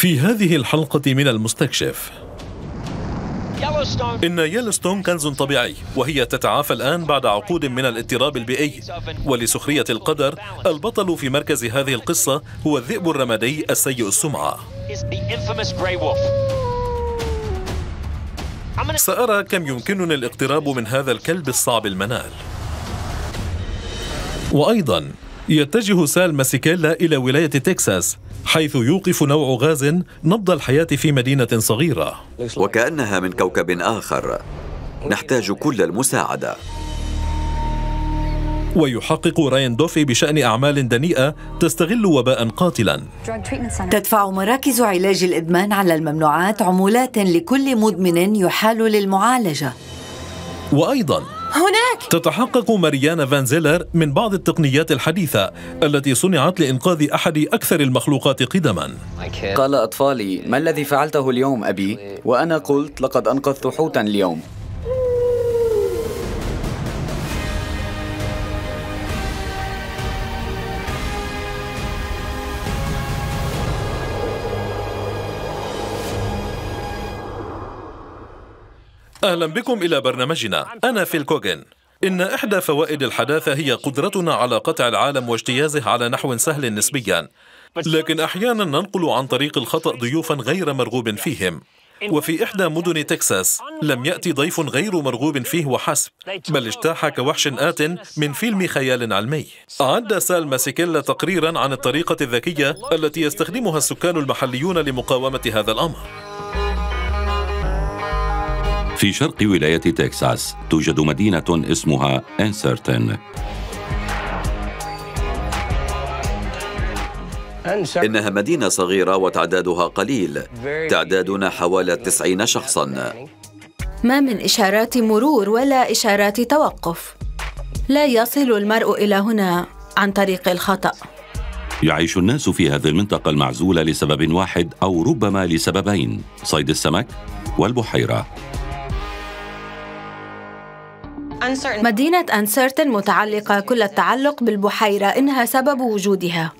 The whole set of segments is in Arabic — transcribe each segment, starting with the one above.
في هذه الحلقة من المستكشف. إن يلستون كنز طبيعي وهي تتعافى الآن بعد عقود من الاضطراب البيئي. ولسخرية القدر البطل في مركز هذه القصة هو الذئب الرمادي السيء السمعة. سأرى كم يمكنني الاقتراب من هذا الكلب الصعب المنال. وأيضا يتجه سال ماسيكيلا إلى ولاية تكساس. حيث يوقف نوع غاز نبض الحياة في مدينة صغيرة. وكأنها من كوكب آخر. نحتاج كل المساعدة. ويحقق راين دوفي بشأن أعمال دنيئة تستغل وباء قاتلا. تدفع مراكز علاج الإدمان على الممنوعات عمولات لكل مدمن يحال للمعالجة. وأيضا هناك! تتحقق ماريانا فان زيلر من بعض التقنيات الحديثة التي صنعت لإنقاذ أحد أكثر المخلوقات قدما. قال أطفالي ما الذي فعلته اليوم أبي؟ وأنا قلت لقد أنقذت حوتا اليوم. أهلا بكم إلى برنامجنا. أنا فيل كوغن. إن إحدى فوائد الحداثة هي قدرتنا على قطع العالم واجتيازه على نحو سهل نسبيا. لكن أحيانا ننقل عن طريق الخطأ ضيوفا غير مرغوب فيهم. وفي إحدى مدن تكساس لم يأتي ضيف غير مرغوب فيه وحسب بل اجتاح كوحش آت من فيلم خيال علمي. أعد سال ماسيكيلا تقريرا عن الطريقة الذكية التي يستخدمها السكان المحليون لمقاومة هذا الأمر. في شرق ولاية تكساس. توجد مدينة اسمها إنسرتن إنها مدينة صغيرة وتعدادها قليل. تعدادنا حوالي 90 شخصا. ما من إشارات مرور ولا إشارات توقف. لا يصل المرء إلى هنا عن طريق الخطأ. يعيش الناس في هذه المنطقة المعزولة لسبب واحد أو ربما لسببين صيد السمك والبحيرة. مدينة أنسرتن متعلقة كل التعلق بالبحيرة إنها سبب وجودها.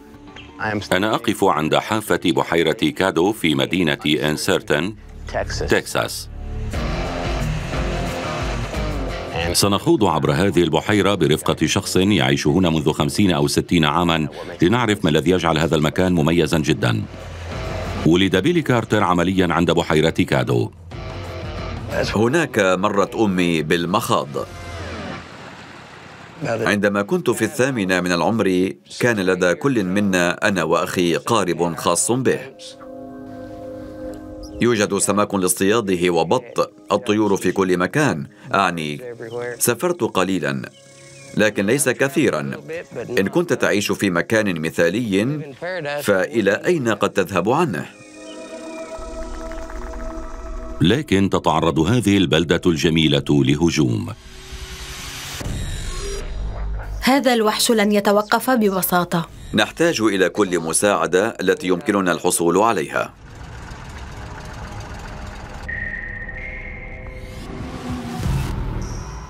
أنا أقف عند حافة بحيرة كادو في مدينة إنسرتن تكساس. سنخوض عبر هذه البحيرة برفقة شخص يعيش هنا منذ خمسين أو ستين عاما لنعرف ما الذي يجعل هذا المكان مميزا جدا. ولد بيلي كارتر عمليا عند بحيرة كادو. هناك مرت أمي بالمخاض. عندما كنت في الثامنة من العمر كان لدى كل منا أنا وأخي قارب خاص به. يوجد سمك لاصطياده وبط. الطيور في كل مكان. أعني سافرت قليلا لكن ليس كثيرا. إن كنت تعيش في مكان مثالي فإلى أين قد تذهب عنه؟ لكن تتعرض هذه البلدة الجميلة لهجوم. هذا الوحش لن يتوقف ببساطة. نحتاج إلى كل مساعدة التي يمكننا الحصول عليها.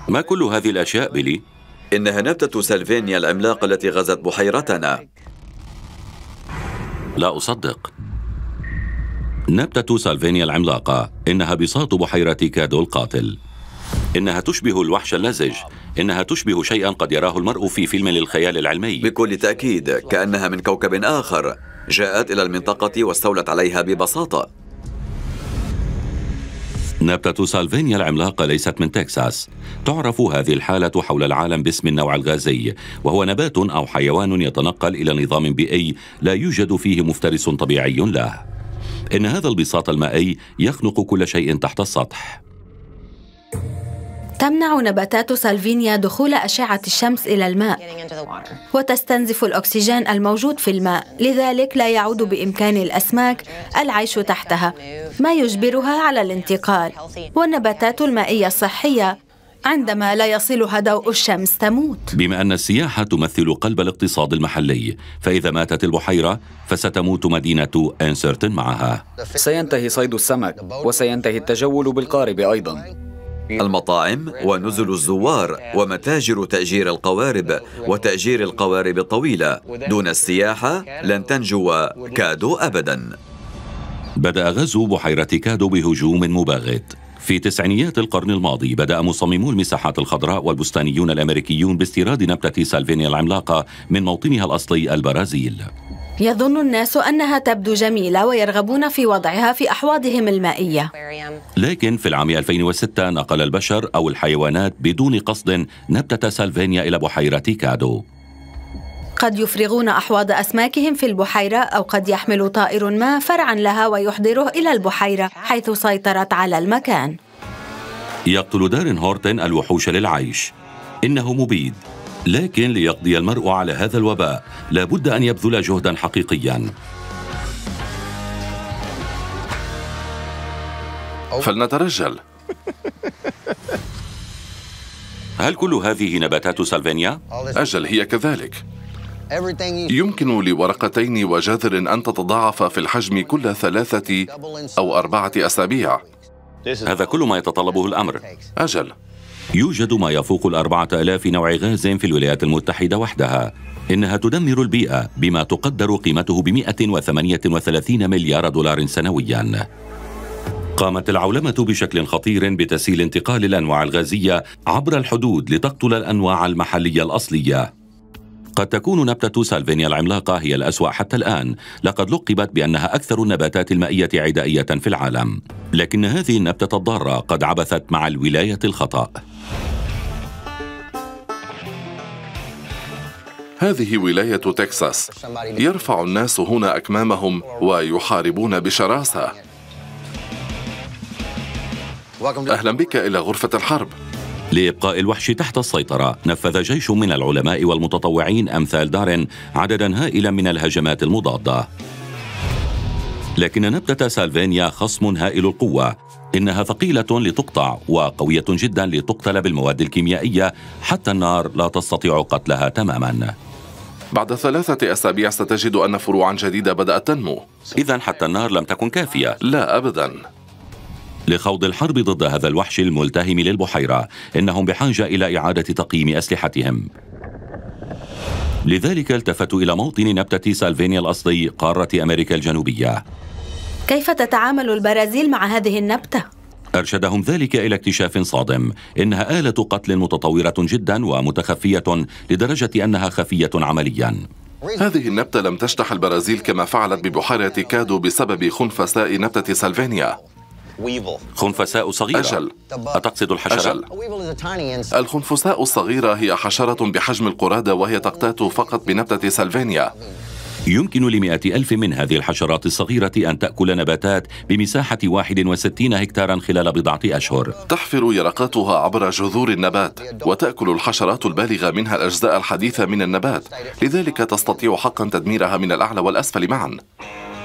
ما كل هذه الأشياء بيلي؟ إنها نبتة سلفينيا العملاقة التي غزت بحيرتنا. لا أصدق. نبتة سالفينيا العملاقة إنها بساط بحيرة كادو القاتل. إنها تشبه الوحش اللزج. إنها تشبه شيئا قد يراه المرء في فيلم للخيال العلمي. بكل تأكيد كأنها من كوكب آخر جاءت إلى المنطقة واستولت عليها ببساطة. نبتة سالفينيا العملاقة ليست من تكساس. تعرف هذه الحالة حول العالم باسم النوع الغازي وهو نبات أو حيوان يتنقل إلى نظام بيئي لا يوجد فيه مفترس طبيعي له. إن هذا البساط المائي يخنق كل شيء تحت السطح. تمنع نباتات سالفينيا دخول أشعة الشمس إلى الماء. وتستنزف الأكسجين الموجود في الماء. لذلك لا يعود بإمكان الأسماك العيش تحتها ما يجبرها على الانتقال. والنباتات المائية الصحية عندما لا يصلها ضوء الشمس تموت. بما أن السياحة تمثل قلب الاقتصاد المحلي فإذا ماتت البحيرة فستموت مدينة أنسرتن معها. سينتهي صيد السمك وسينتهي التجول بالقارب أيضا. المطاعم ونزل الزوار ومتاجر تأجير القوارب وتأجير القوارب الطويلة دون السياحة لن تنجو كادو أبداً. بدأ غزو بحيرة كادو بهجوم مباغت. في تسعينيات القرن الماضي بدأ مصممو المساحات الخضراء والبستانيون الأمريكيون باستيراد نبتة سالفينيا العملاقة من موطنها الأصلي البرازيل. يظن الناس أنها تبدو جميلة ويرغبون في وضعها في أحواضهم المائية. لكن في العام 2006 نقل البشر أو الحيوانات بدون قصد نبتة سالفينيا إلى بحيرة كادو. قد يفرغون أحواض أسماكهم في البحيرة أو قد يحمل طائر ما فرعا لها ويحضره إلى البحيرة حيث سيطرت على المكان. يقتل دارين هورتن الوحوش للعيش. إنه مبيد. لكن ليقضي المرء على هذا الوباء لابد أن يبذل جهدا حقيقيا. فلنترجل. هل كل هذه نباتات سالفينيا؟ أجل هي كذلك. يمكن لورقتين وجذر أن تتضاعف في الحجم كل ثلاثة أو أربعة أسابيع. هذا كل ما يتطلبه الأمر. أجل. يوجد ما يفوق الأربعة آلاف نوع غاز في الولايات المتحدة وحدها. إنها تدمر البيئة بما تقدر قيمته ب 138 مليار دولار سنوياً. قامت العولمة بشكل خطير بتسهيل انتقال الأنواع الغازية عبر الحدود لتقتل الأنواع المحلية الأصلية. قد تكون نبتة سالفينيا العملاقة هي الأسوأ حتى الآن. لقد لقبت بأنها أكثر النباتات المائية عدائية في العالم. لكن هذه النبتة الضارة قد عبثت مع الولاية الخطأ. هذه ولاية تكساس. يرفع الناس هنا أكمامهم ويحاربون بشراسة. أهلا بك إلى غرفة الحرب. لإبقاء الوحش تحت السيطرة نفذ جيش من العلماء والمتطوعين أمثال دارين عددا هائلا من الهجمات المضادة. لكن نبتة سالفينيا خصم هائل القوة. إنها ثقيلة لتقطع وقوية جدا لتقتل بالمواد الكيميائية حتى النار لا تستطيع قتلها تماما. بعد ثلاثة أسابيع ستجد أن فروعا جديدة بدأت تنمو. إذا حتى النار لم تكن كافية. لا أبدا. لخوض الحرب ضد هذا الوحش الملتهم للبحيرة إنهم بحاجة إلى إعادة تقييم أسلحتهم. لذلك التفتوا إلى موطن نبتة سالفينيا الأصلي قارة أمريكا الجنوبية. كيف تتعامل البرازيل مع هذه النبتة؟ أرشدهم ذلك إلى اكتشاف صادم. إنها آلة قتل متطورة جدا ومتخفية لدرجة أنها خفية عمليا. هذه النبتة لم تجتح البرازيل كما فعلت ببحيرة كادو بسبب خنفساء نبتة سالفينيا خنفساء صغيرة. أجل. أتقصد الحشرة؟ أجل. الخنفساء الصغيرة هي حشرة بحجم القرادة وهي تقتات فقط بنبتة سالفينيا يمكن لمئة ألف من هذه الحشرات الصغيرة أن تأكل نباتات بمساحة 61 هكتارا خلال بضعة أشهر. تحفر يرقاتها عبر جذور النبات وتأكل الحشرات البالغة منها الأجزاء الحديثة من النبات لذلك تستطيع حقا تدميرها من الأعلى والأسفل معا.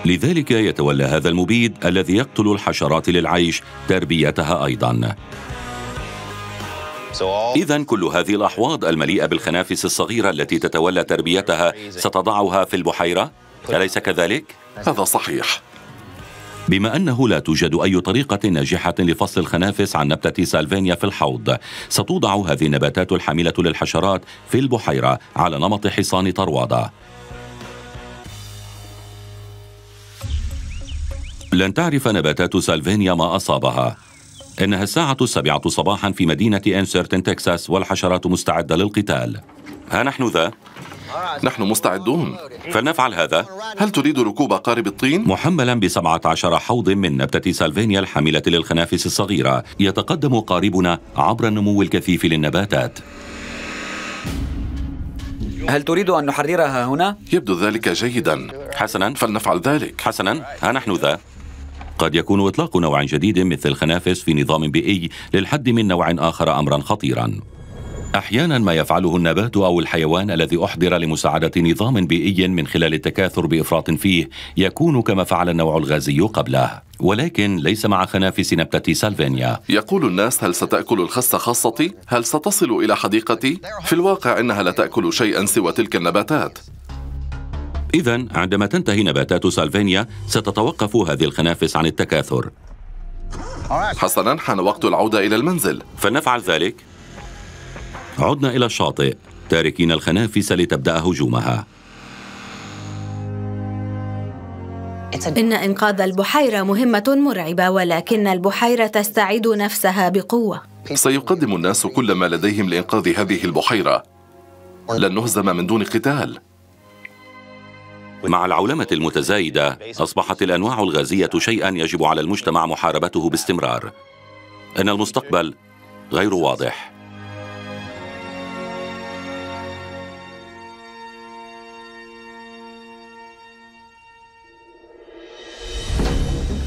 لذلك يتولى هذا المبيد الذي يقتل الحشرات للعيش تربيتها أيضا. إذا كل هذه الأحواض المليئة بالخنافس الصغيرة التي تتولى تربيتها ستضعها في البحيرة؟ أليس كذلك؟ هذا صحيح بما أنه لا توجد أي طريقة ناجحة لفصل الخنافس عن نبتة سالفينيا في الحوض ستوضع هذه النباتات الحاملة للحشرات في البحيرة على نمط حصان طروادة لن تعرف نباتات سالفينيا ما أصابها إنها الساعة السابعة صباحا في مدينة إنسيرتن تكساس والحشرات مستعدة للقتال. ها نحن ذا؟ نحن مستعدون. فلنفعل هذا؟ هل تريد ركوب قارب الطين؟ محملا بسبعة عشر حوض من نبتة سالفينيا الحاملة للخنافس الصغيرة. يتقدم قاربنا عبر النمو الكثيف للنباتات. هل تريد أن نحررها هنا؟ يبدو ذلك جيدا. حسنا. فلنفعل ذلك. حسنا. ها نحن ذا؟ قد يكون إطلاق نوع جديد مثل الخنافس في نظام بيئي للحد من نوع آخر أمرا خطيرا. أحيانا ما يفعله النبات أو الحيوان الذي أحضر لمساعدة نظام بيئي من خلال التكاثر بإفراط فيه يكون كما فعل النوع الغازي قبله. ولكن ليس مع خنافس نبتة سالفينيا يقول الناس هل ستأكل الخس خاصتي هل ستصل إلى حديقتي؟ في الواقع إنها لا تأكل شيئا سوى تلك النباتات. إذا عندما تنتهي نباتات سالفينيا ستتوقف هذه الخنافس عن التكاثر. حسنا حان وقت العودة إلى المنزل. فلنفعل ذلك. عدنا إلى الشاطئ تاركين الخنافس لتبدأ هجومها. إن إنقاذ البحيرة مهمة مرعبة ولكن البحيرة تستعيد نفسها بقوة. سيقدم الناس كل ما لديهم لإنقاذ هذه البحيرة. لن نهزم من دون قتال. مع العولمة المتزايدة أصبحت الأنواع الغازية شيئا يجب على المجتمع محاربته باستمرار. إن المستقبل غير واضح.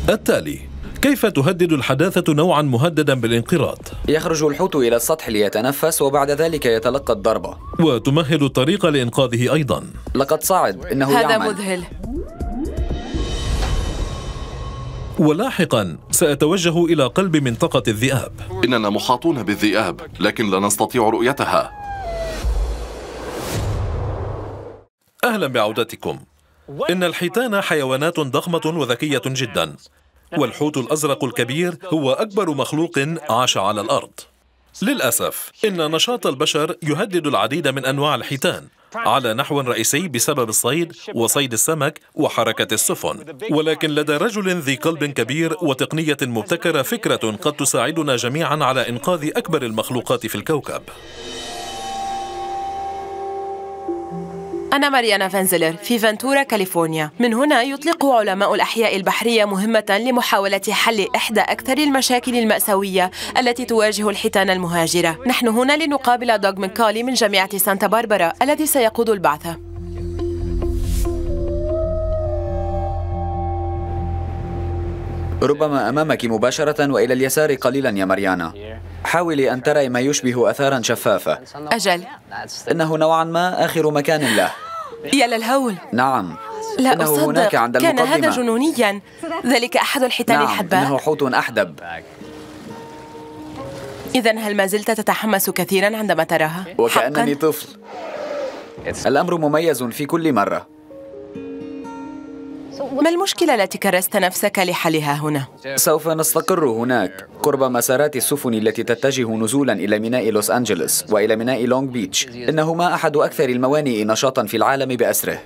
التالي كيف تهدد الحداثة نوعا مهددا بالانقراض؟ يخرج الحوت إلى السطح ليتنفس وبعد ذلك يتلقى الضربة وتمهد الطريق لإنقاذه أيضا. لقد صعد إنه هذا يعمل. مذهل. ولاحقا سأتوجه إلى قلب منطقة الذئاب. إننا محاطون بالذئاب لكن لا نستطيع رؤيتها. أهلا بعودتكم. إن الحيتان حيوانات ضخمة وذكية جدا. والحوت الأزرق الكبير هو أكبر مخلوق عاش على الأرض. للأسف إن نشاط البشر يهدد العديد من أنواع الحيتان على نحو رئيسي بسبب الصيد وصيد السمك وحركة السفن. ولكن لدى رجل ذي قلب كبير وتقنية مبتكرة فكرة قد تساعدنا جميعا على إنقاذ أكبر المخلوقات في الكوكب. أنا ماريانا فانزلر في فانتورا كاليفورنيا. من هنا يطلق علماء الأحياء البحرية مهمة لمحاولة حل إحدى أكثر المشاكل المأساوية التي تواجه الحيتان المهاجرة. نحن هنا لنقابل دوغ مكالي من جامعة سانتا باربرا الذي سيقود البعث. ربما أمامك مباشرة وإلى اليسار قليلا يا مريانا حاولي أن تري ما يشبه أثارا شفافة. أجل. إنه نوعا ما آخر مكان له. يا للهول. نعم. لا إنه أصدق. هناك عند كان المقدمة. هذا جنونيا. ذلك أحد الحيتان نعم الحدباء إنه حوت أحدب. إذا هل ما زلت تتحمس كثيرا عندما تراها؟ وكأنني حقاً؟ طفل. الأمر مميز في كل مرة. ما المشكلة التي كرست نفسك لحلها هنا؟ سوف نستقر هناك. قرب مسارات السفن التي تتجه نزولا إلى ميناء لوس أنجلوس وإلى ميناء لونغ بيتش. إنهما أحد أكثر الموانئ نشاطا في العالم بأسره.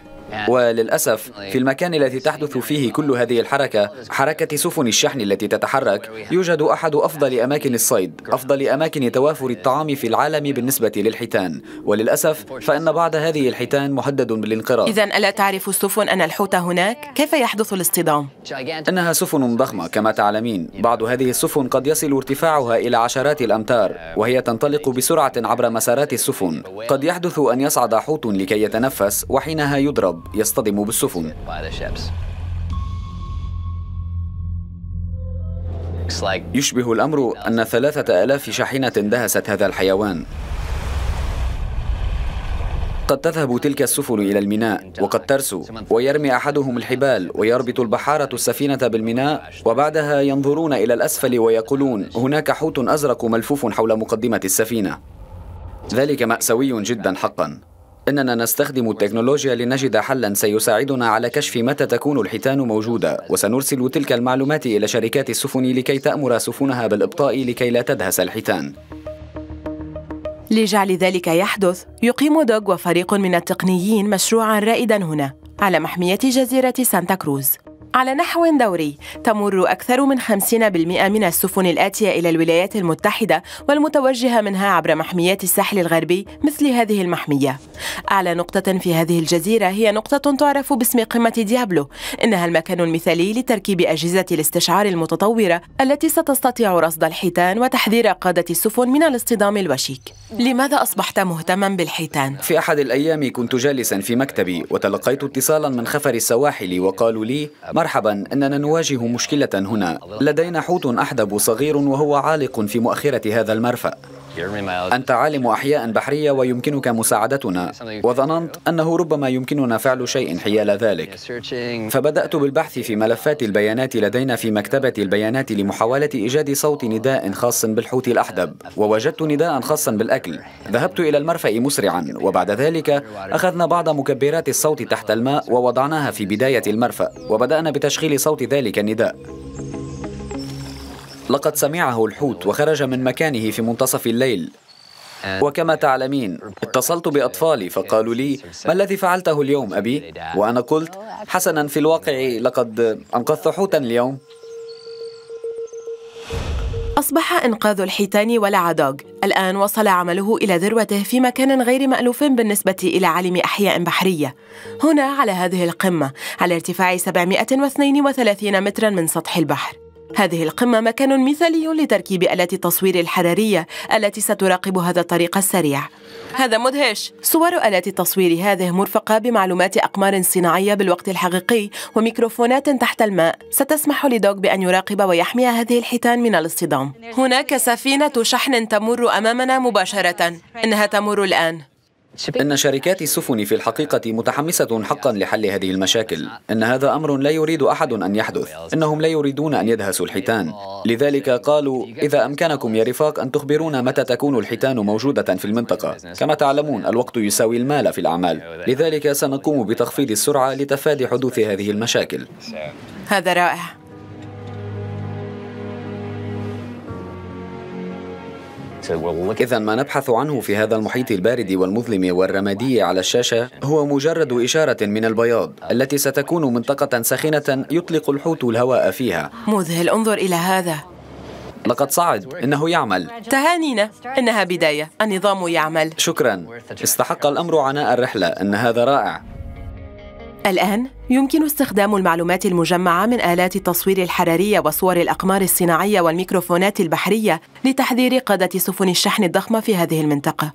وللأسف في المكان الذي تحدث فيه كل هذه الحركة حركة سفن الشحن التي تتحرك يوجد أحد أفضل أماكن الصيد أفضل أماكن توافر الطعام في العالم بالنسبة للحيتان. وللأسف فإن بعض هذه الحيتان مهدد بالانقراض. إذا ألا تعرف السفن أن الحوت هناك؟ كيف يحدث الاصطدام؟ إنها سفن ضخمة كما تعلمين. بعض هذه السفن قد يصل ارتفاعها إلى عشرات الأمتار وهي تنطلق بسرعة عبر مسارات السفن. قد يحدث أن يصعد حوت لكي يتنفس وحينها يضرب. يصطدم بالسفن. يشبه الأمر أن ثلاثة آلاف شاحنة دهست هذا الحيوان. قد تذهب تلك السفن إلى الميناء وقد ترسو ويرمي أحدهم الحبال ويربط البحارة السفينة بالميناء وبعدها ينظرون إلى الأسفل ويقولون هناك حوت أزرق ملفوف حول مقدمة السفينة. ذلك مأساوي جدا حقا. إننا نستخدم التكنولوجيا لنجد حلا. سيساعدنا على كشف متى تكون الحيتان موجودة. وسنرسل تلك المعلومات إلى شركات السفن لكي تأمر سفنها بالإبطاء لكي لا تدهس الحيتان. لجعل ذلك يحدث يقيم دوغ وفريق من التقنيين مشروعا رائدا هنا على محمية جزيرة سانتا كروز. على نحو دوري. تمر أكثر من 50% من السفن الآتية إلى الولايات المتحدة والمتوجهة منها عبر محميات الساحل الغربي مثل هذه المحمية. أعلى نقطة في هذه الجزيرة هي نقطة تعرف باسم قمة ديابلو. إنها المكان المثالي لتركيب أجهزة الاستشعار المتطورة التي ستستطيع رصد الحيتان وتحذير قادة السفن من الاصطدام الوشيك. لماذا أصبحت مهتما بالحيتان؟ في أحد الأيام كنت جالسا في مكتبي وتلقيت اتصالا من خفر السواحل وقالوا لي مرحبا إننا نواجه مشكلة هنا. لدينا حوت أحدب صغير وهو عالق في مؤخرة هذا المرفأ. أنت عالم أحياء بحرية ويمكنك مساعدتنا وظننت أنه ربما يمكننا فعل شيء حيال ذلك. فبدأت بالبحث في ملفات البيانات لدينا في مكتبة البيانات لمحاولة إيجاد صوت نداء خاص بالحوت الأحدب ووجدت نداء خاصا بالأكل. ذهبت إلى المرفأ مسرعا وبعد ذلك أخذنا بعض مكبرات الصوت تحت الماء ووضعناها في بداية المرفأ وبدأنا بتشغيل صوت ذلك النداء. لقد سمعه الحوت وخرج من مكانه في منتصف الليل. وكما تعلمين اتصلت بأطفالي فقالوا لي ما الذي فعلته اليوم أبي؟ وأنا قلت حسنا في الواقع لقد أنقذت حوتا اليوم. أصبح إنقاذ الحيتان ولع دوغ الآن وصل عمله إلى ذروته في مكان غير مألوف بالنسبة إلى عالم أحياء بحرية. هنا على هذه القمة على ارتفاع 732 مترا من سطح البحر. هذه القمة مكان مثالي لتركيب آلات التصوير الحرارية التي ستراقب هذا الطريق السريع. هذا مدهش. صور آلات التصوير هذه مرفقة بمعلومات أقمار صناعية بالوقت الحقيقي وميكروفونات تحت الماء. ستسمح لدوغ بأن يراقب ويحمي هذه الحيتان من الاصطدام. هناك سفينة شحن تمر أمامنا مباشرة. إنها تمر الآن. إن شركات السفن في الحقيقة متحمسة حقا لحل هذه المشاكل. إن هذا أمر لا يريد أحد أن يحدث. إنهم لا يريدون أن يدهسوا الحيتان. لذلك قالوا إذا أمكنكم يا رفاق أن تخبرونا متى تكون الحيتان موجودة في المنطقة. كما تعلمون الوقت يساوي المال في الأعمال. لذلك سنقوم بتخفيض السرعة لتفادي حدوث هذه المشاكل. هذا رائع. إذا ما نبحث عنه في هذا المحيط البارد والمظلم والرمادي على الشاشة هو مجرد إشارة من البياض التي ستكون منطقة ساخنة يطلق الحوت الهواء فيها. مذهل انظر إلى هذا. لقد صعد. إنه يعمل. تهانينا. إنها بداية. النظام يعمل. شكرا. استحق الأمر عناء الرحلة. إن هذا رائع. الآن يمكن استخدام المعلومات المجمعة من آلات التصوير الحرارية وصور الأقمار الصناعية والميكروفونات البحرية لتحذير قادة سفن الشحن الضخمة في هذه المنطقة.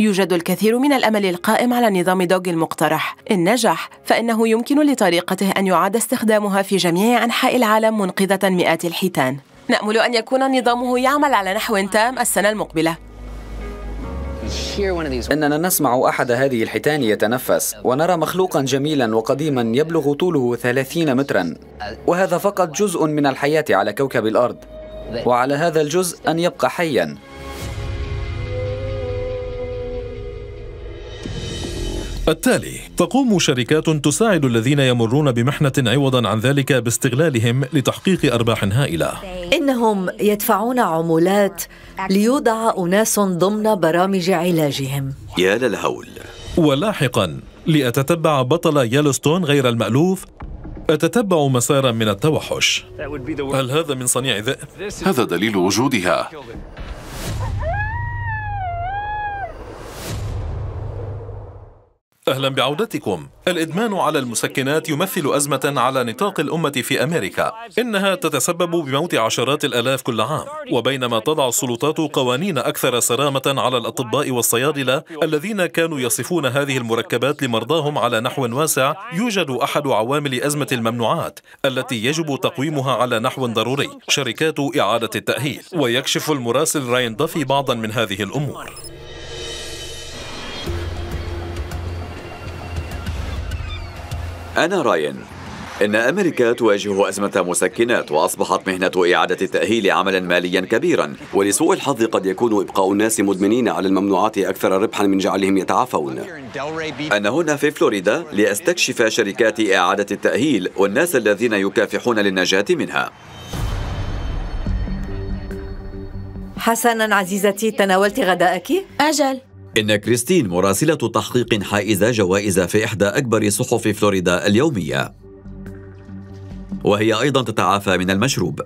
يوجد الكثير من الأمل القائم على نظام دوغ المقترح. إن نجح فإنه يمكن لطريقته أن يعاد استخدامها في جميع أنحاء العالم منقذة مئات الحيتان. نأمل أن يكون نظامه يعمل على نحو تام السنة المقبلة. إننا نسمع أحد هذه الحيتان يتنفس ونرى مخلوقا جميلا وقديما يبلغ طوله ثلاثين مترا. وهذا فقط جزء من الحياة على كوكب الأرض. وعلى هذا الجزء أن يبقى حيا. التالي تقوم شركات تساعد الذين يمرون بمحنة عوضا عن ذلك باستغلالهم لتحقيق أرباح هائلة. إنهم يدفعون عمولات ليوضع أناس ضمن برامج علاجهم. يا للهول. ولاحقا لأتتبع بطل يلوستون غير المألوف أتتبع مسارا من التوحش. هل هذا من صنيع ذئب؟ هذا دليل وجودها. أهلا بعودتكم. الإدمان على المسكنات يمثل أزمة على نطاق الأمة في أمريكا. إنها تتسبب بموت عشرات الآلاف كل عام. وبينما تضع السلطات قوانين أكثر صرامة على الأطباء والصيادلة الذين كانوا يصفون هذه المركبات لمرضاهم على نحو واسع يوجد أحد عوامل أزمة الممنوعات التي يجب تقويمها على نحو ضروري شركات إعادة التأهيل. ويكشف المراسل راين دافي بعضا من هذه الأمور. أنا راين. إن أمريكا تواجه أزمة مسكنات وأصبحت مهنة إعادة التأهيل عملا ماليا كبيرا ولسوء الحظ قد يكون إبقاء الناس مدمنين على الممنوعات أكثر ربحا من جعلهم يتعافون. أنا هنا في فلوريدا لأستكشف شركات إعادة التأهيل والناس الذين يكافحون للنجاة منها. حسنا عزيزتي تناولت غداءك؟ أجل. إن كريستين مراسلة تحقيق حائزة جوائز في إحدى أكبر صحف فلوريدا اليومية. وهي أيضا تتعافى من المشروب.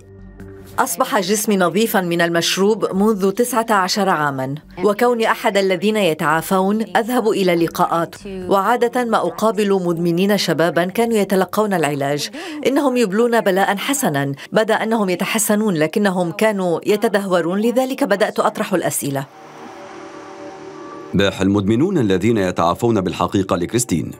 أصبح جسمي نظيفا من المشروب منذ 19 عاما. وكوني أحد الذين يتعافون أذهب إلى لقاءات وعادة ما أقابل مدمنين شبابا كانوا يتلقون العلاج. إنهم يبلون بلاء حسنا. بدأ أنهم يتحسنون لكنهم كانوا يتدهورون. لذلك بدأت أطرح الأسئلة. باح المدمنون الذين يتعافون بالحقيقة لكريستين.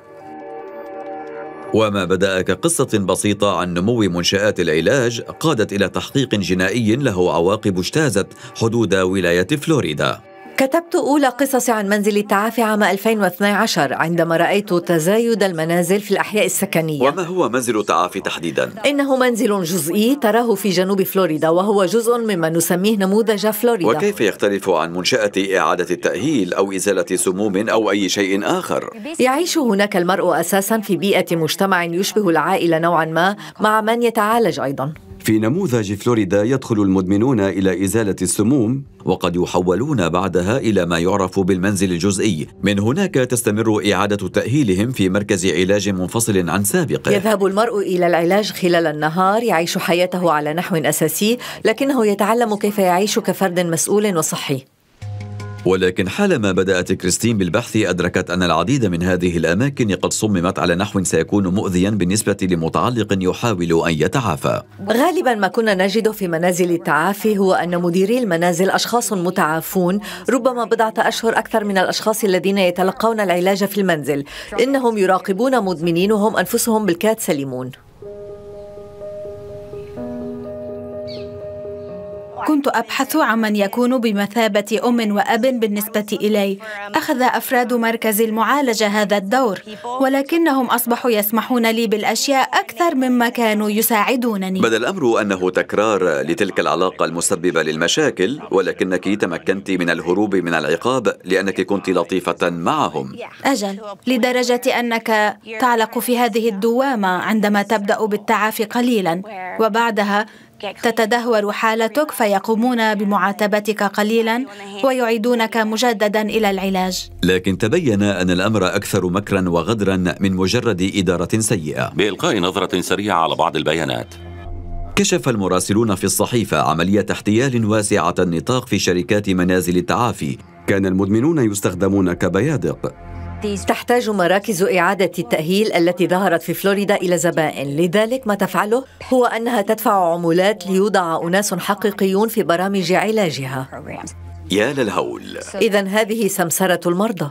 وما بدأ كقصة بسيطة عن نمو منشآت العلاج قادت إلى تحقيق جنائي له عواقب اجتازت حدود ولاية فلوريدا. كتبت أولى قصصي عن منزل التعافي عام 2012 عندما رأيت تزايد المنازل في الأحياء السكنية وما هو منزل تعافي تحديدا؟ إنه منزل جزئي تراه في جنوب فلوريدا وهو جزء مما نسميه نموذج فلوريدا وكيف يختلف عن منشأة إعادة التأهيل أو إزالة سموم أو أي شيء آخر؟ يعيش هناك المرء أساسا في بيئة مجتمع يشبه العائلة نوعا ما مع من يتعالج أيضا في نموذج فلوريدا يدخل المدمنون إلى إزالة السموم وقد يحولون بعدها إلى ما يعرف بالمنزل الجزئي. من هناك تستمر إعادة تأهيلهم في مركز علاج منفصل عن سابقه يذهب المرء إلى العلاج خلال النهار يعيش حياته على نحو أساسي لكنه يتعلم كيف يعيش كفرد مسؤول وصحي. ولكن حالما بدأت كريستين بالبحث أدركت أن العديد من هذه الأماكن قد صممت على نحو سيكون مؤذيا بالنسبة لمتعلق يحاول أن يتعافى. غالبا ما كنا نجده في منازل التعافي هو أن مديري المنازل أشخاص متعافون ربما بضعة أشهر أكثر من الأشخاص الذين يتلقون العلاج في المنزل. إنهم يراقبون مدمنين وهم أنفسهم بالكاد سليمون. كنت أبحث عن من يكون بمثابة أم وأب بالنسبة إلي. أخذ أفراد مركز المعالجة هذا الدور ولكنهم أصبحوا يسمحون لي بالأشياء أكثر مما كانوا يساعدونني. بدا الأمر أنه تكرار لتلك العلاقة المسببة للمشاكل ولكنك تمكنت من الهروب من العقاب لأنك كنت لطيفة معهم. أجل لدرجة أنك تعلق في هذه الدوامة عندما تبدأ بالتعافي قليلا وبعدها تتدهور حالتك فيقومون بمعاتبتك قليلا ويعيدونك مجددا إلى العلاج. لكن تبين أن الأمر أكثر مكرا وغدرا من مجرد إدارة سيئة. بإلقاء نظرة سريعة على بعض البيانات. كشف المراسلون في الصحيفة عملية احتيال واسعة النطاق في شركات منازل التعافي. كان المدمنون يستخدمون كبيادق. تحتاج مراكز إعادة التأهيل التي ظهرت في فلوريدا إلى زبائن. لذلك ما تفعله هو أنها تدفع عمولات ليوضع أناس حقيقيون في برامج علاجها. يا للهول. إذا هذه سمسرة المرضى.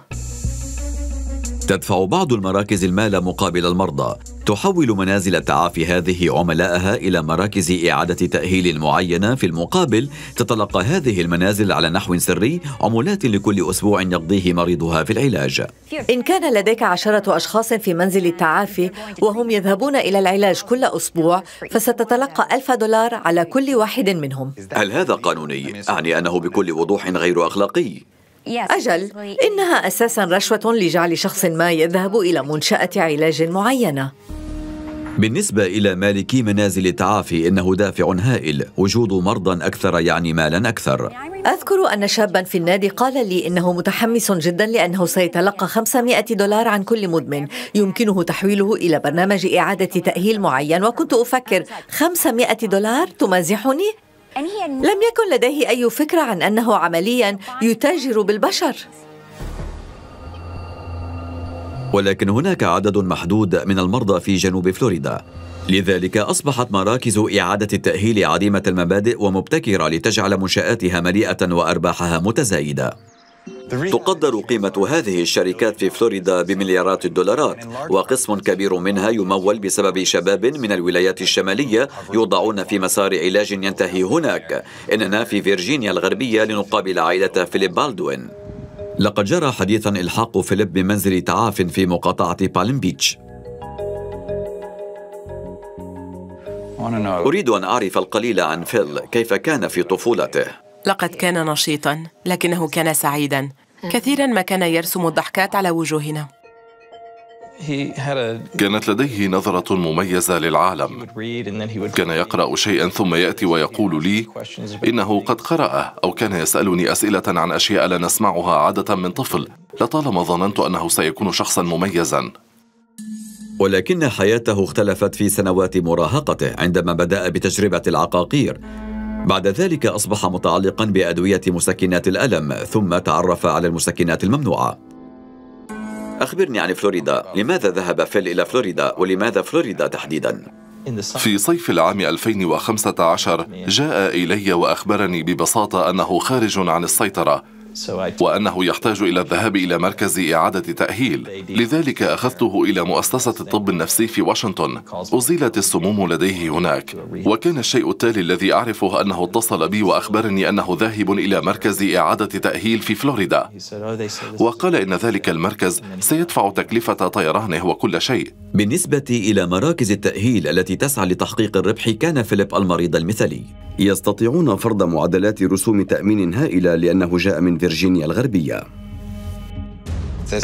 تدفع بعض المراكز المال مقابل المرضى. تحول منازل التعافي هذه عملائها إلى مراكز إعادة تأهيل معينة في المقابل تتلقى هذه المنازل على نحو سري عمولات لكل أسبوع يقضيه مريضها في العلاج. إن كان لديك عشرة أشخاص في منزل التعافي وهم يذهبون إلى العلاج كل أسبوع فستتلقى ألف دولار على كل واحد منهم. هل هذا قانوني؟ أعني أنه بكل وضوح غير أخلاقي. أجل إنها أساسا رشوة لجعل شخص ما يذهب إلى منشأة علاج معينة. بالنسبة إلى مالكي منازل التعافي إنه دافع هائل وجود مرضى أكثر يعني مالا أكثر. أذكر أن شابا في النادي قال لي إنه متحمس جدا لأنه سيتلقى 500 دولار عن كل مدمن. يمكنه تحويله إلى برنامج إعادة تأهيل معين وكنت أفكر 500 دولار؟ تمازحني؟ لم يكن لديه أي فكرة عن أنه عمليا يتاجر بالبشر. ولكن هناك عدد محدود من المرضى في جنوب فلوريدا. لذلك أصبحت مراكز إعادة التأهيل عديمة المبادئ ومبتكرة لتجعل منشآتها مليئة وأرباحها متزايدة. تقدر قيمة هذه الشركات في فلوريدا بمليارات الدولارات وقسم كبير منها يمول بسبب شباب من الولايات الشمالية يوضعون في مسار علاج ينتهي هناك. إننا في فيرجينيا الغربية لنقابل عائلة فيليب بالدوين. لقد جرى حديثا إلحاق فيليب بمنزل تعاف في مقاطعة بالم بيتش. أريد أن أعرف القليل عن فيل كيف كان في طفولته. لقد كان نشيطا لكنه كان سعيدا. كثيرا ما كان يرسم الضحكات على وجوهنا. كانت لديه نظرة مميزة للعالم. كان يقرأ شيئا ثم يأتي ويقول لي إنه قد قرأه أو كان يسألني أسئلة عن أشياء لا نسمعها عادة من طفل. لطالما ظننت أنه سيكون شخصا مميزا. ولكن حياته اختلفت في سنوات مراهقته عندما بدأ بتجربة العقاقير. بعد ذلك أصبح متعلقا بأدوية مسكنات الألم ثم تعرف على المسكنات الممنوعة. أخبرني عن فلوريدا. لماذا ذهب فيل إلى فلوريدا؟ ولماذا فلوريدا تحديدا؟ في صيف العام 2015 جاء إلي وأخبرني ببساطة أنه خارج عن السيطرة. وأنه يحتاج إلى الذهاب إلى مركز إعادة تأهيل. لذلك أخذته إلى مؤسسة الطب النفسي في واشنطن. أزيلت السموم لديه هناك. وكان الشيء التالي الذي أعرفه أنه اتصل بي وأخبرني أنه ذاهب إلى مركز إعادة تأهيل في فلوريدا. وقال إن ذلك المركز سيدفع تكلفة طيرانه وكل شيء. بالنسبة إلى مراكز التأهيل التي تسعى لتحقيق الربح كان فيليب المريض المثالي. يستطيعون فرض معدلات رسوم تأمين هائلة لأنه جاء من فيرجينيا الغربية.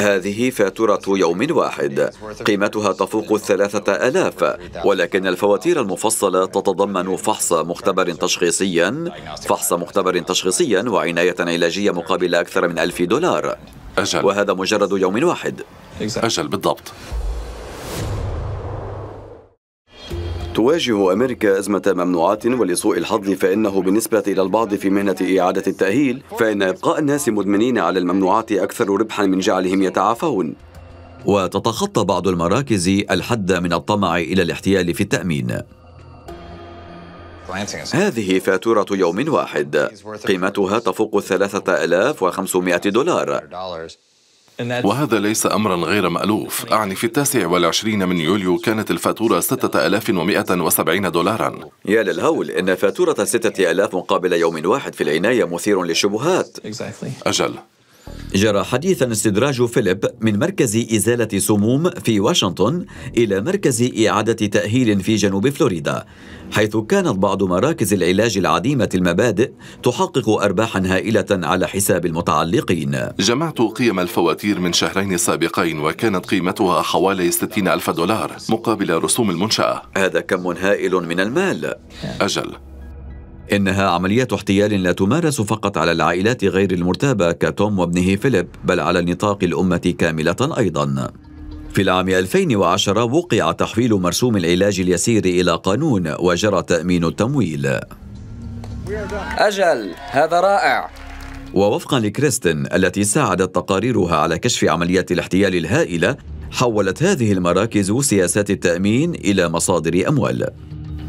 هذه فاتورة يوم واحد. قيمتها تفوق الثلاثة ألاف. ولكن الفواتير المفصلة تتضمن فحص مختبر تشخيصيا فحص مختبر تشخيصيا وعناية علاجية مقابل أكثر من ألف دولار. أجل. وهذا مجرد يوم واحد. أجل بالضبط. تواجه أمريكا أزمة ممنوعات ولسوء الحظ فإنه بالنسبة إلى البعض في مهنة إعادة التأهيل فإن إبقاء الناس مدمنين على الممنوعات أكثر ربحا من جعلهم يتعافون. وتتخطى بعض المراكز الحد من الطمع إلى الاحتيال في التأمين. هذه فاتورة يوم واحد. قيمتها تفوق الثلاثة ألاف وخمسمائة دولار. وهذا ليس أمرا غير مألوف. أعني في التاسع والعشرين من يوليو كانت الفاتورة ستة ألاف ومائة وسبعين دولارا. يا للهول إن فاتورة ستة ألاف مقابل يوم واحد في العناية مثير للشبهات. أجل. جرى حديثا استدراج فيليب من مركز إزالة سموم في واشنطن إلى مركز إعادة تأهيل في جنوب فلوريدا حيث كانت بعض مراكز العلاج العديمة المبادئ تحقق أرباحا هائلة على حساب المتعلقين. جمعت قيم الفواتير من شهرين سابقين وكانت قيمتها حوالي 60 ألف دولار مقابل رسوم المنشأة. هذا كم هائل من المال. أجل. إنها عملية احتيال لا تمارس فقط على العائلات غير المرتابة كتوم وابنه فيليب بل على نطاق الأمة كاملة أيضا. في العام 2010 وقع تحويل مرسوم العلاج اليسير إلى قانون وجرى تأمين التمويل. أجل هذا رائع. ووفقا لكريستن التي ساعدت تقاريرها على كشف عمليات الاحتيال الهائلة حولت هذه المراكز سياسات التأمين إلى مصادر أموال.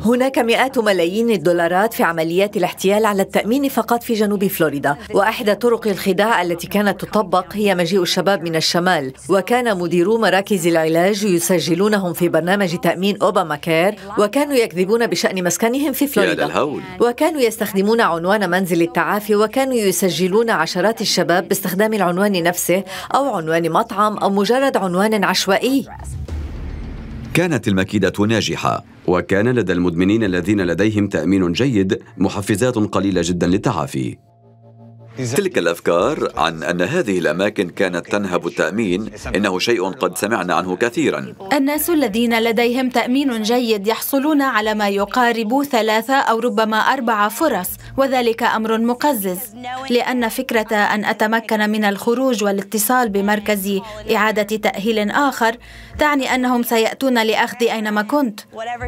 هناك مئات ملايين الدولارات في عمليات الاحتيال على التأمين فقط في جنوب فلوريدا. وأحدى طرق الخداع التي كانت تطبق هي مجيء الشباب من الشمال. وكان مديرو مراكز العلاج يسجلونهم في برنامج تأمين أوباما كير وكانوا يكذبون بشأن مسكنهم في فلوريدا. وكانوا يستخدمون عنوان منزل التعافي وكانوا يسجلون عشرات الشباب باستخدام العنوان نفسه أو عنوان مطعم أو مجرد عنوان عشوائي. كانت المكيدة ناجحة وكان لدى المدمنين الذين لديهم تأمين جيد محفزات قليلة جدا للتعافي. تلك الأفكار عن أن هذه الأماكن كانت تنهب التأمين إنه شيء قد سمعنا عنه كثيرا. الناس الذين لديهم تأمين جيد يحصلون على ما يقارب ثلاثة أو ربما أربع فرص وذلك أمر مقزز لأن فكرة أن أتمكن من الخروج والاتصال بمركز إعادة تأهيل آخر تعني أنهم سيأتون لاخذي أينما كنت.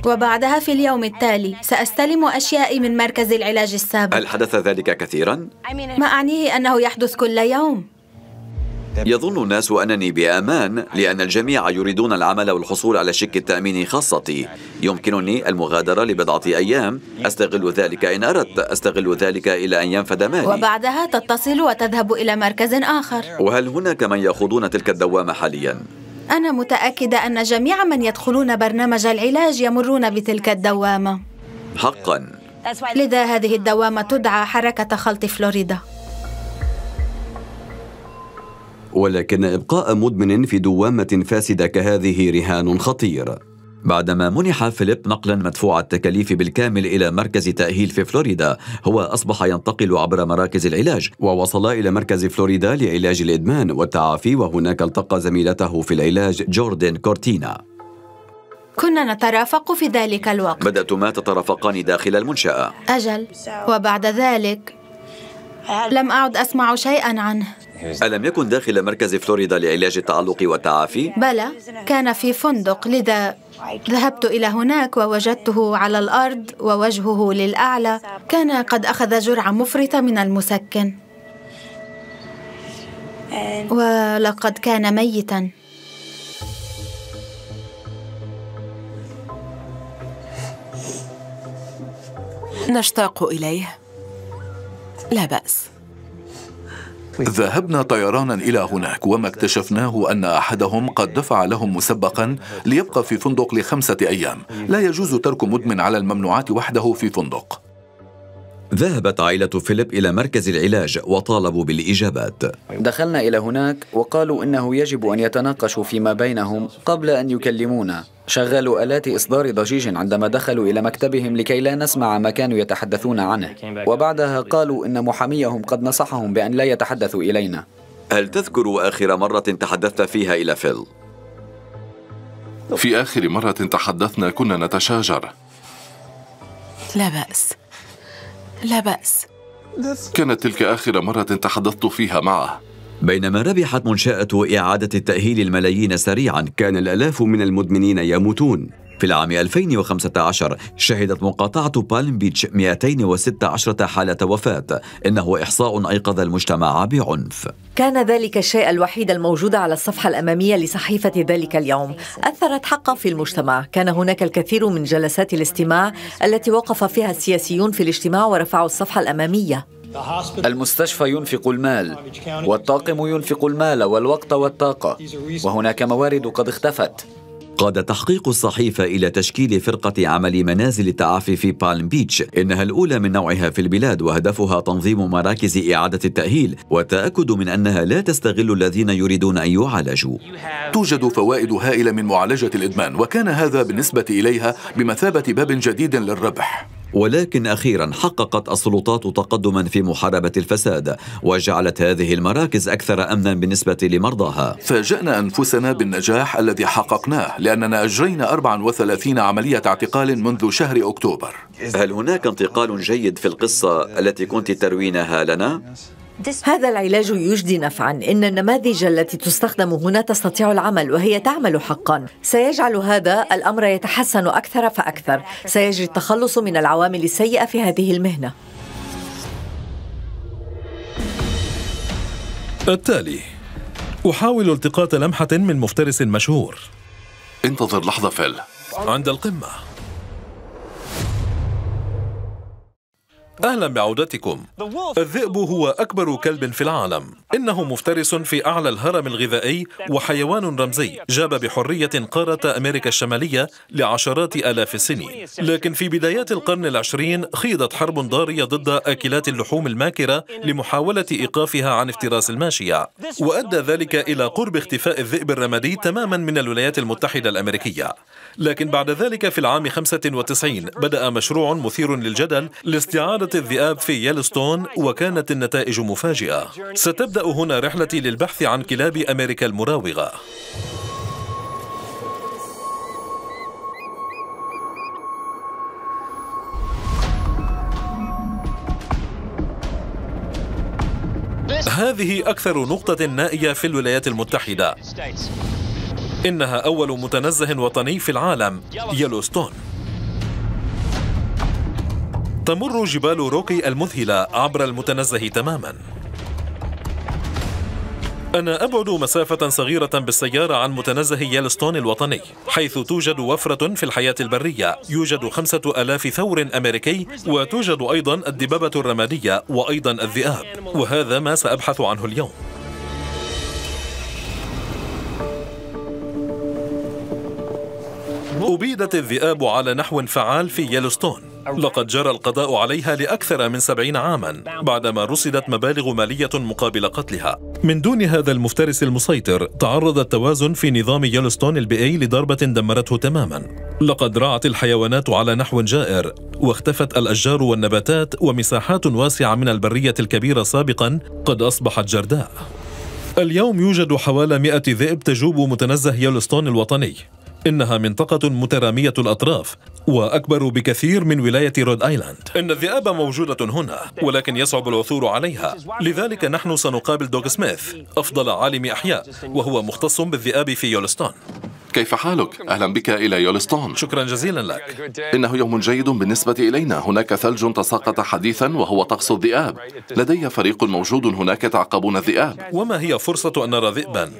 وبعدها في اليوم التالي سأستلم أشيائي من مركز العلاج السابق. هل حدث ذلك كثيرا؟ ما أعنيه أنه يحدث كل يوم. يظن الناس أنني بأمان لأن الجميع يريدون العمل والحصول على شيك التأمين خاصتي يمكنني المغادرة لبضعة أيام. أستغل ذلك إن أردت. أستغل ذلك إلى أن ينفد مالي. وبعدها تتصل وتذهب إلى مركز آخر. وهل هناك من يخوضون تلك الدوامة حاليا؟ أنا متأكدة أن جميع من يدخلون برنامج العلاج يمرون بتلك الدوامة. حقا. لذا هذه الدوامة تدعى حركة خلط فلوريدا. ولكن إبقاء مدمن في دوامة فاسدة كهذه رهان خطير. بعدما منح فيليب نقلا مدفوع التكاليف بالكامل إلى مركز تأهيل في فلوريدا هو أصبح ينتقل عبر مراكز العلاج ووصل إلى مركز فلوريدا لعلاج الإدمان والتعافي وهناك التقى زميلته في العلاج جوردن كورتينا. كنا نترافق في ذلك الوقت. بدأتما تترافقان داخل المنشأة. أجل وبعد ذلك لم أعد أسمع شيئا عنه. ألم يكن داخل مركز فلوريدا لعلاج التعلق والتعافي؟ بلى كان في فندق لذا ذهبت إلى هناك ووجدته على الأرض ووجهه للأعلى. كان قد أخذ جرعة مفرطة من المسكن. ولقد كان ميتا. نشتاق إليه. لا بأس. ذهبنا طيرانا إلى هناك وما اكتشفناه أن أحدهم قد دفع لهم مسبقا ليبقى في فندق لخمسة أيام. لا يجوز ترك مدمن على الممنوعات وحده في فندق. ذهبت عائلة فيليب إلى مركز العلاج وطالبوا بالإجابات. دخلنا إلى هناك وقالوا إنه يجب أن يتناقشوا فيما بينهم قبل أن يكلمونا. شغلوا آلات إصدار ضجيج عندما دخلوا إلى مكتبهم لكي لا نسمع ما كانوا يتحدثون عنه. وبعدها قالوا إن محاميهم قد نصحهم بأن لا يتحدثوا إلينا. هل تذكر آخر مرة تحدثت فيها إلى فيل؟ في آخر مرة تحدثنا كنا نتشاجر. لا بأس. لا بأس. كانت تلك آخر مرة تحدثت فيها معه. بينما ربحت منشأة إعادة التأهيل الملايين سريعا كان الآلاف من المدمنين يموتون. في العام 2015 شهدت مقاطعة بالم بيتش 216 حالة وفاة. إنه إحصاء أيقظ المجتمع بعنف. كان ذلك الشيء الوحيد الموجود على الصفحة الأمامية لصحيفة ذلك اليوم. أثرت حقا في المجتمع. كان هناك الكثير من جلسات الاستماع التي وقف فيها السياسيون في الاجتماع ورفعوا الصفحة الأمامية. المستشفى ينفق المال والطاقم ينفق المال والوقت والطاقة وهناك موارد قد اختفت. قاد تحقيق الصحيفة إلى تشكيل فرقة عمل منازل التعافي في بالم بيتش. إنها الأولى من نوعها في البلاد وهدفها تنظيم مراكز إعادة التأهيل. والتأكد من أنها لا تستغل الذين يريدون أن يعالجوا. توجد فوائد هائلة من معالجة الإدمان وكان هذا بالنسبة إليها بمثابة باب جديد للربح. ولكن أخيرا حققت السلطات تقدما في محاربة الفساد وجعلت هذه المراكز أكثر امنا بالنسبة لمرضاها. فاجأنا أنفسنا بالنجاح الذي حققناه لأننا أجرينا 34 عملية اعتقال منذ شهر أكتوبر. هل هناك انتقال جيد في القصة التي كنت تروينها لنا؟ هذا العلاج يجدي نفعا. إن النماذج التي تستخدم هنا تستطيع العمل وهي تعمل حقا. سيجعل هذا الأمر يتحسن أكثر فأكثر. سيجري التخلص من العوامل السيئة في هذه المهنة. التالي أحاول التقاط لمحة من مفترس مشهور. انتظر لحظة فيل. عند القمة. أهلا بعودتكم. الذئب هو أكبر كلب في العالم. إنه مفترس في أعلى الهرم الغذائي وحيوان رمزي. جاب بحرية قارة أمريكا الشمالية لعشرات آلاف السنين. لكن في بدايات القرن العشرين خيضت حرب ضارية ضد آكلات اللحوم الماكرة لمحاولة إيقافها عن افتراس الماشية. وأدى ذلك إلى قرب اختفاء الذئب الرمادي تماما من الولايات المتحدة الأمريكية. لكن بعد ذلك في العام 95 بدأ مشروع مثير للجدل لاستعادة الذئاب في يلستون وكانت النتائج مفاجئة. ستبدأ هنا رحلتي للبحث عن كلاب أمريكا المراوغة. هذه أكثر نقطة نائية في الولايات المتحدة. إنها أول متنزه وطني في العالم يلوستون تمر جبال روكي المذهلة عبر المتنزه تماما. أنا أبعد مسافة صغيرة بالسيارة عن متنزه يلستون الوطني حيث توجد وفرة في الحياة البرية. يوجد خمسة ألاف ثور أمريكي وتوجد أيضا الدبابة الرمادية وأيضا الذئاب وهذا ما سأبحث عنه اليوم. أبيدت الذئاب على نحو فعال في يلوستون لقد جرى القضاء عليها لأكثر من سبعين عاما بعدما رصدت مبالغ مالية مقابل قتلها. من دون هذا المفترس المسيطر تعرض التوازن في نظام يلوستون البيئي لضربة دمرته تماما. لقد رعت الحيوانات على نحو جائر واختفت الأشجار والنباتات ومساحات واسعة من البرية الكبيرة سابقا قد أصبحت جرداء. اليوم يوجد حوالي 100 ذئب تجوب متنزه يلوستون الوطني. إنها منطقة مترامية الأطراف وأكبر بكثير من ولاية رود آيلاند. إن الذئاب موجودة هنا ولكن يصعب العثور عليها. لذلك نحن سنقابل دوغ سميث أفضل عالم أحياء وهو مختص بالذئاب في يلوستون. كيف حالك؟ أهلا بك إلى يلوستون. شكرا جزيلا لك. إنه يوم جيد بالنسبة إلينا. هناك ثلج تساقط حديثا وهو طقس الذئاب. لدي فريق موجود هناك تعقبون الذئاب. وما هي فرصة أن نرى ذئبا؟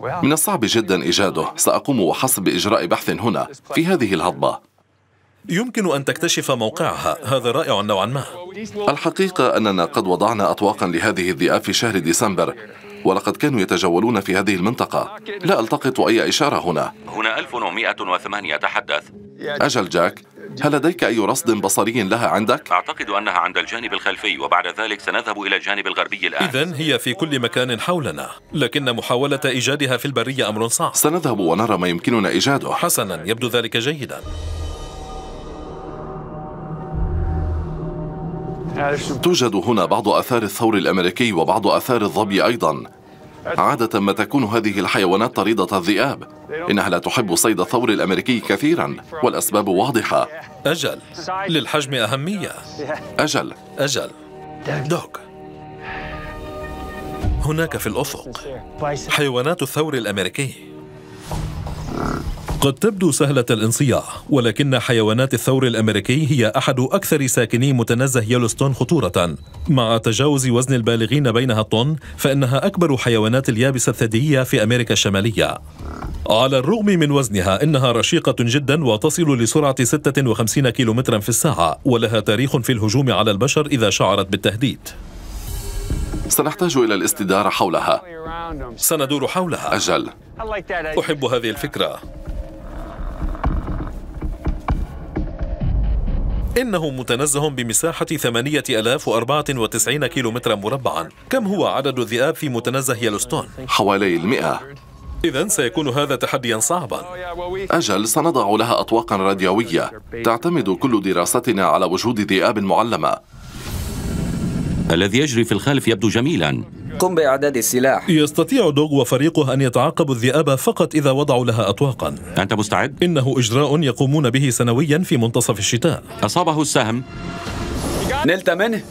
من الصعب جدا إيجاده. سأقوم وحسب بإجراء بحث هنا في هذه الهضبة. يمكن أن تكتشف موقعها. هذا رائع نوعا ما. الحقيقة أننا قد وضعنا أطواقا لهذه الذئاب في شهر ديسمبر. ولقد كانوا يتجولون في هذه المنطقة. لا ألتقط أي إشارة هنا. هنا 1108 يتحدث أجل جاك هل لديك أي رصد بصري لها عندك؟ أعتقد أنها عند الجانب الخلفي وبعد ذلك سنذهب إلى الجانب الغربي الآن. إذا هي في كل مكان حولنا لكن محاولة إيجادها في البرية أمر صعب. سنذهب ونرى ما يمكننا إيجاده. حسنا يبدو ذلك جيدا. توجد هنا بعض آثار الثور الأمريكي وبعض آثار الظبي أيضا. عادة ما تكون هذه الحيوانات طريدة الذئاب. إنها لا تحب صيد الثور الأمريكي كثيرا والأسباب واضحة. أجل. للحجم أهمية. أجل. أجل. دوك. هناك في الأفق حيوانات الثور الأمريكي. قد تبدو سهلة الانصياع ولكن حيوانات الثور الأمريكي هي أحد أكثر ساكني متنزه يلوستون خطورة. مع تجاوز وزن البالغين بينها الطن فإنها أكبر حيوانات اليابسة الثديية في أمريكا الشمالية. على الرغم من وزنها إنها رشيقة جدا وتصل لسرعة 56 كيلومترا في الساعة ولها تاريخ في الهجوم على البشر إذا شعرت بالتهديد. سنحتاج إلى الاستدارة حولها. سندور حولها. أجل. أحب هذه الفكرة. إنه متنزه بمساحة 8094 كيلومترا مربعا. كم هو عدد الذئاب في متنزه يلوستون؟ حوالي المئة. إذا سيكون هذا تحديا صعبا. أجل سنضع لها أطواقا راديوية. تعتمد كل دراستنا على وجود ذئاب معلمة. الذي يجري في الخلف يبدو جميلا. قم بإعداد السلاح. يستطيع دوغ وفريقه أن يتعاقبوا الذئاب فقط إذا وضعوا لها أطواقا. أنت مستعد؟ إنه إجراء يقومون به سنويا في منتصف الشتاء. أصابه السهم. نلت منه؟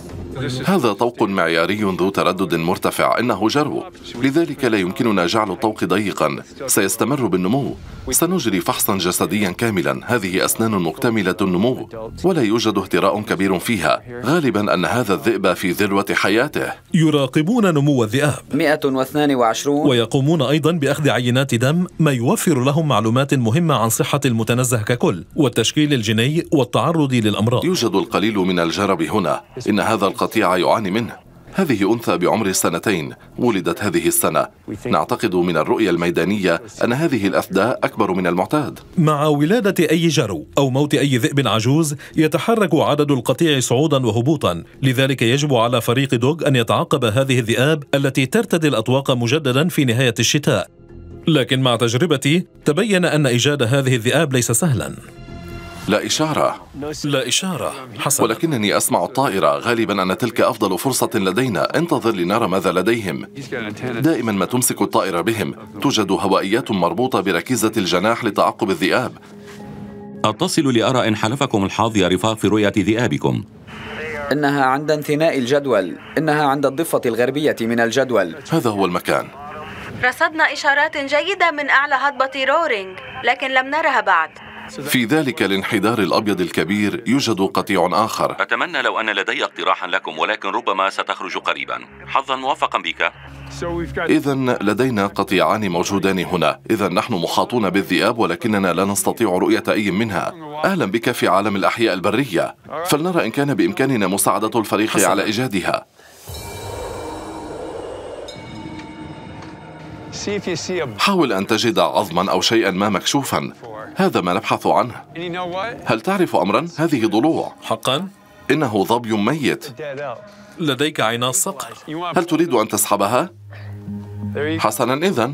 هذا طوق معياري ذو تردد مرتفع. إنه جرو. لذلك لا يمكننا جعل الطوق ضيقا. سيستمر بالنمو. سنجري فحصا جسديا كاملا. هذه أسنان مكتملة النمو. ولا يوجد اهتراء كبير فيها. غالبا أن هذا الذئب في ذروة حياته. يراقبون نمو الذئاب. 122 ويقومون أيضا بأخذ عينات دم ما يوفر لهم معلومات مهمة عن صحة المتنزه ككل والتشكيل الجيني والتعرض للأمراض. يوجد القليل من الجرب هنا. إن هذا القطيع يعاني منه. هذه أنثى بعمر السنتين ولدت هذه السنة. نعتقد من الرؤية الميدانية أن هذه الأثداء أكبر من المعتاد. مع ولادة أي جرو أو موت أي ذئب عجوز يتحرك عدد القطيع صعودا وهبوطا. لذلك يجب على فريق دوغ أن يتعقب هذه الذئاب التي ترتدي الأطواق مجددا في نهاية الشتاء. لكن مع تجربتي تبين أن إيجاد هذه الذئاب ليس سهلا. لا إشارة. لا إشارة. حسنا ولكنني أسمع الطائرة. غالبا أن تلك أفضل فرصة لدينا. انتظر لنرى ماذا لديهم. دائما ما تمسك الطائرة بهم. توجد هوائيات مربوطة بركيزة الجناح لتعقب الذئاب. أتصل لأرى إن حلفكم الحظ يا رفاق في رؤية ذئابكم. إنها عند انثناء الجدول. إنها عند الضفة الغربية من الجدول. هذا هو المكان. رصدنا إشارات جيدة من أعلى هضبة رورينج لكن لم نرها بعد. في ذلك الانحدار الأبيض الكبير يوجد قطيع آخر. أتمنى لو أن لدي اقتراحا لكم ولكن ربما ستخرج قريبا. حظا موفقا بك. إذا لدينا قطيعان موجودان هنا. إذا نحن محاطون بالذئاب ولكننا لا نستطيع رؤية أي منها. أهلا بك في عالم الأحياء البرية. فلنرى إن كان بإمكاننا مساعدة الفريق حسنا. على إيجادها. حاول أن تجد عظما أو شيئا ما مكشوفا. هذا ما نبحث عنه. هل تعرف أمرا؟ هذه ضلوع؟ حقا؟ إنه ظبي ميت. لديك عينا الصقر هل تريد أن تسحبها؟ حسنا إذا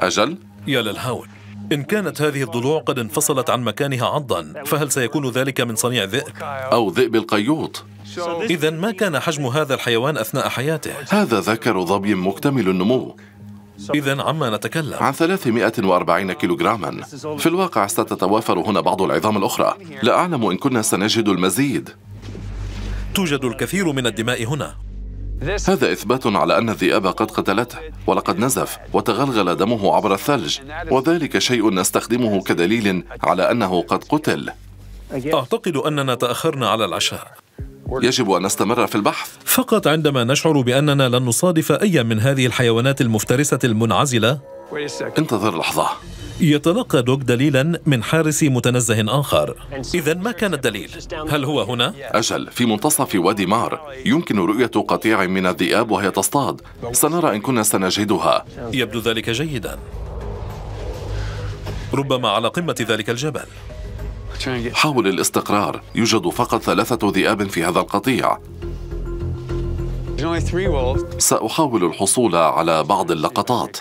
أجل. يا للهول. إن كانت هذه الضلوع قد انفصلت عن مكانها عضا فهل سيكون ذلك من صنيع ذئب؟ أو ذئب القيوط. إذا ما كان حجم هذا الحيوان أثناء حياته؟ هذا ذكر ظبي مكتمل النمو. إذا عما نتكلم. عن 340 كيلوغراما. في الواقع ستتوافر هنا بعض العظام الأخرى. لا أعلم إن كنا سنجد المزيد. توجد الكثير من الدماء هنا. هذا إثبات على أن الذئاب قد قتلته ولقد نزف وتغلغل دمه عبر الثلج. وذلك شيء نستخدمه كدليل على أنه قد قتل. أعتقد أننا تأخرنا على العشاء. يجب أن نستمر في البحث. فقط عندما نشعر بأننا لن نصادف أي من هذه الحيوانات المفترسة المنعزلة انتظر لحظة. يتلقى دوغ دليلا من حارس متنزه آخر. إذا ما كان الدليل؟ هل هو هنا؟ أجل في منتصف وادي مار يمكن رؤية قطيع من الذئاب وهي تصطاد. سنرى إن كنا سنجدها يبدو ذلك جيدا. ربما على قمة ذلك الجبل. حاول الاستقرار يوجد فقط ثلاثة ذئاب في هذا القطيع. سأحاول الحصول على بعض اللقطات.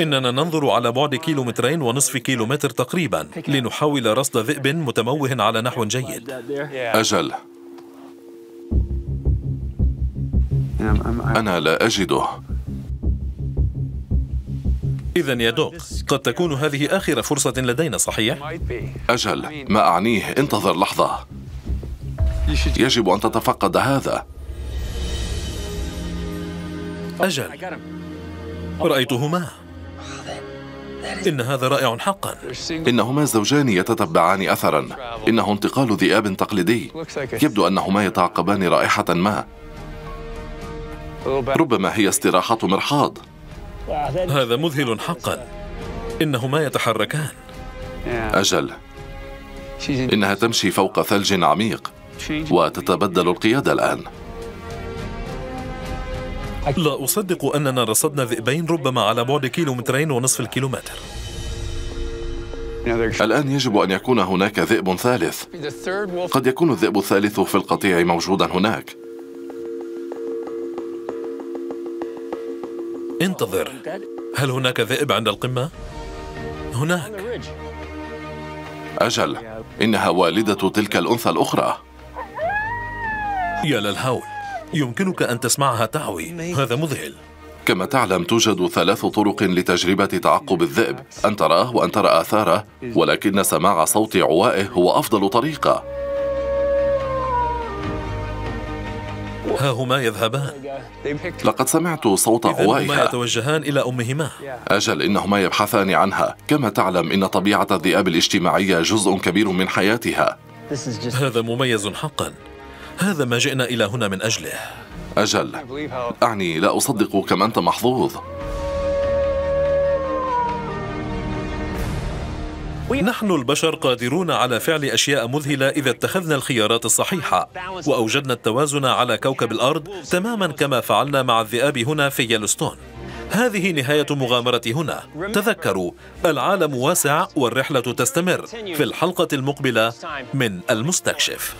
إننا ننظر على بعد كيلومترين ونصف كيلومتر تقريبا لنحاول رصد ذئب متموه على نحو جيد. أجل. أنا لا أجده. إذا يا دوق قد تكون هذه آخر فرصة لدينا صحيح؟ أجل ما أعنيه؟ انتظر لحظة. يجب أن تتفقد هذا. أجل رأيتهما. إن هذا رائع حقا. إنهما زوجان يتتبعان أثرا. إنه انتقال ذئاب تقليدي. يبدو أنهما يتعقبان رائحة ما. ربما هي استراحة مرحاض. هذا مذهل حقا. إنهما يتحركان. أجل. إنها تمشي فوق ثلج عميق. وتتبدل القيادة الآن. لا أصدق أننا رصدنا ذئبين ربما على بعد كيلومترين ونصف الكيلومتر. الآن يجب أن يكون هناك ذئب ثالث. قد يكون الذئب الثالث في القطيع موجودا هناك. انتظر. هل هناك ذئب عند القمة؟ هناك. أجل إنها والدة تلك الأنثى الأخرى. يا للهول يمكنك أن تسمعها تعوي هذا مذهل. كما تعلم توجد ثلاث طرق لتجربة تعقب الذئب. أن تراه وأن ترى آثاره ولكن سماع صوت عوائه هو أفضل طريقة. ها هما يذهبان. لقد سمعت صوت عوائها يتوجهان إلى أمهما. أجل إنهما يبحثان عنها. كما تعلم إن طبيعة الذئاب الاجتماعية جزء كبير من حياتها. هذا مميز حقا. هذا ما جئنا إلى هنا من أجله. أجل أعني لا أصدق كم أنت محظوظ. نحن البشر قادرون على فعل أشياء مذهلة إذا اتخذنا الخيارات الصحيحة. وأوجدنا التوازن على كوكب الأرض تماما كما فعلنا مع الذئاب هنا في يلوستون. هذه نهاية مغامرة هنا. تذكروا العالم واسع والرحلة تستمر. في الحلقة المقبلة من المستكشف.